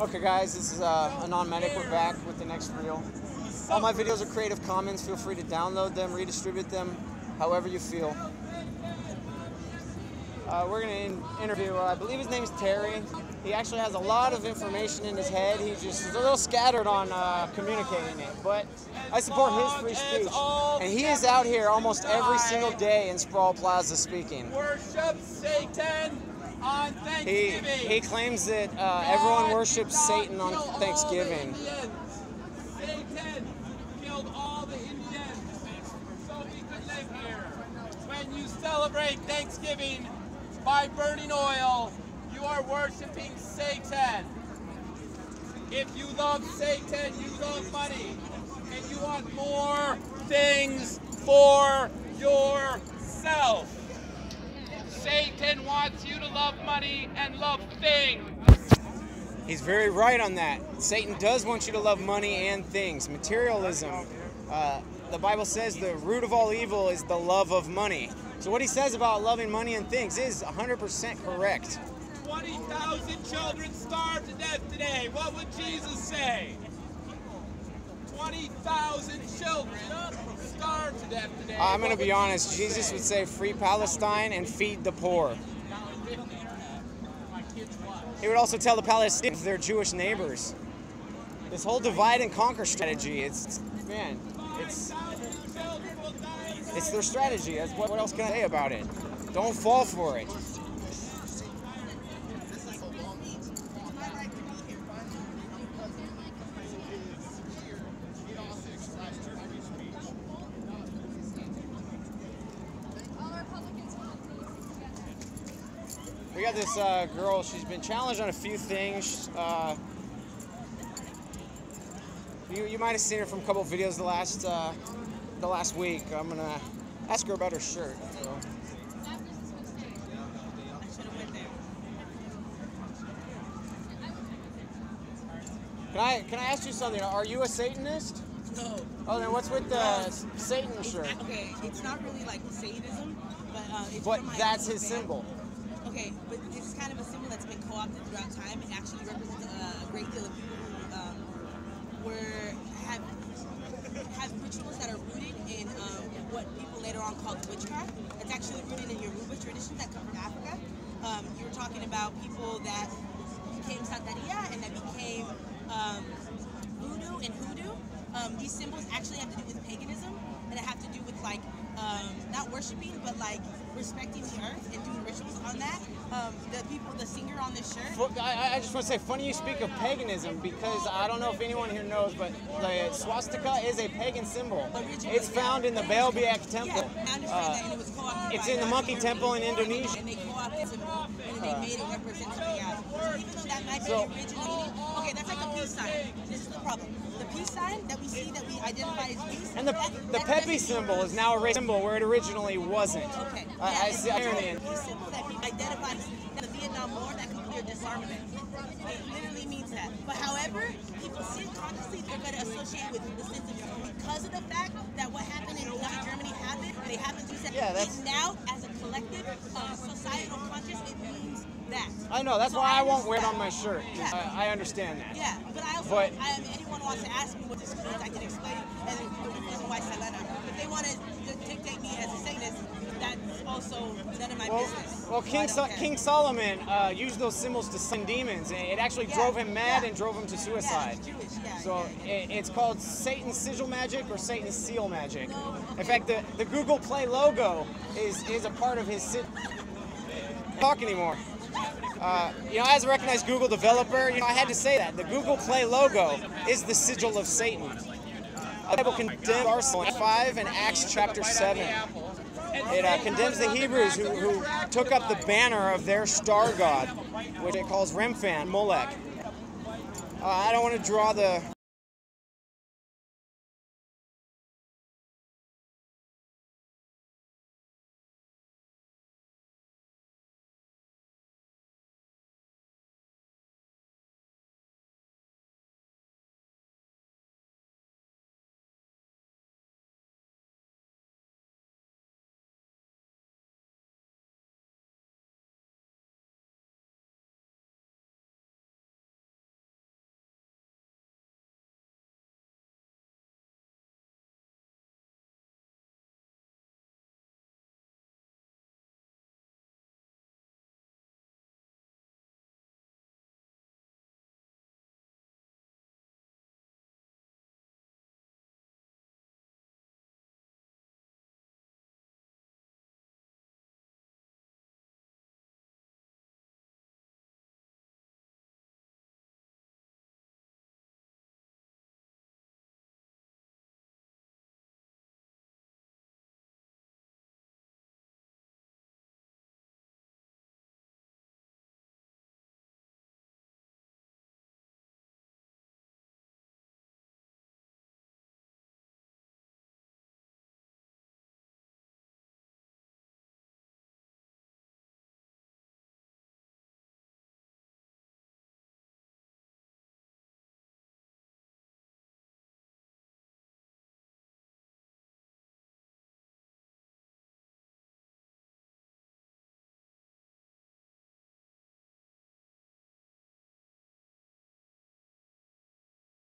Okay guys, this is uh, non-medic We're back with the next reel. All my videos are Creative Commons. Feel free to download them, redistribute them, however you feel. Uh, we're going to interview, uh, I believe his name is Terry. He actually has a lot of information in his head. He just is a little scattered on uh, communicating it. But I support his free speech. And he is out here almost every single day in Sproul Plaza speaking. Worship Satan on He, Thanksgiving. he claims that uh, everyone worships Satan on Thanksgiving. Satan killed all the Indians so we could live here. When you celebrate Thanksgiving by burning oil, you are worshiping Satan. If you love Satan, you love money, and you want more things for yourself. Satan wants you to love money and love things. He's very right on that. Satan does want you to love money and things. Materialism. Uh, the Bible says the root of all evil is the love of money. So what he says about loving money and things is 100% correct. 20,000 children starved to death today. What would Jesus say? 20,000 children uh, starved to death today. I'm going to be honest. Jesus would say free Palestine and feed the poor. He would also tell the Palestinians their Jewish neighbors. This whole divide and conquer strategy, it's, man, it's, 20,000 children will die. it's their strategy. What else can I say about it? Don't fall for it. Got this uh, girl. She's been challenged on a few things. Uh, you, you might have seen her from a couple videos the last uh, the last week. I'm gonna ask her about her shirt. so. Can I can I ask you something? Are you a Satanist? No. Oh, then what's with the Satan It's shirt? not- okay, it's not really like Satanism, but uh, it's But that's his band. symbol. Okay, but it's kind of a symbol that's been co-opted throughout time. It actually represents a great deal of people who um, were have have rituals that are rooted in um, what people later on called witchcraft. It's actually rooted in Yoruba traditions that come from Africa. Um, you were talking about people that became Santeria and that became um, voodoo and hoodoo. Um, these symbols actually have to do with paganism and it have to do with like um, not worshiping but like respecting the earth and doing rituals on that. Um, the people, the singer on this shirt. I, I just want to say, funny you speak of paganism because I don't know if anyone here knows, but the swastika is a pagan symbol. Originally, It's found in the Baalbek temple. Yeah, Uh, it it's in the the monkey temple in Indonesia. And they co-opted it and they made it represent something else. So even though that might be So- the original okay, that's like a peace sign. This is the problem. The peace sign that we see that we identify as peace. And the, that- the that Pepe symbol is now a race symbol where it originally wasn't. Okay. I, I see irony in peace symbol that people identify as the Vietnam War that can clear disarmament. It literally means that. But however, people subconsciously they're going to associate with the sense of because of the fact that what happened in Nazi Germany happened, they happen to say Yeah, that's- it now as a collective um, societal conscious, it means that. I know, that's So why I won't wear it on my shirt. Yeah. I, I understand that. Yeah, but I also, But- I, if anyone wants to ask me what this means, I can explain and the reason why Selena. If they want to dictate me as a Satanist, that's also none of my Well, business. Well King, so- King Solomon uh, used those symbols to summon demons, and it actually Yeah, drove him mad yeah. and drove him to suicide. Jewish, yeah, So it, it's called Satan's sigil magic or Satan's seal magic. No, In fact, the, the Google Play logo is, is a part of his. Talk anymore. Uh, you know, as a recognized Google developer, you know, I had to say that the Google Play logo is the sigil of Satan. The Bible condemns Arsenal 5 and Acts chapter 7. It uh, condemns the Hebrews who, who took up the banner of their star god, which it calls Remphan, Molech. Uh, I don't want to draw the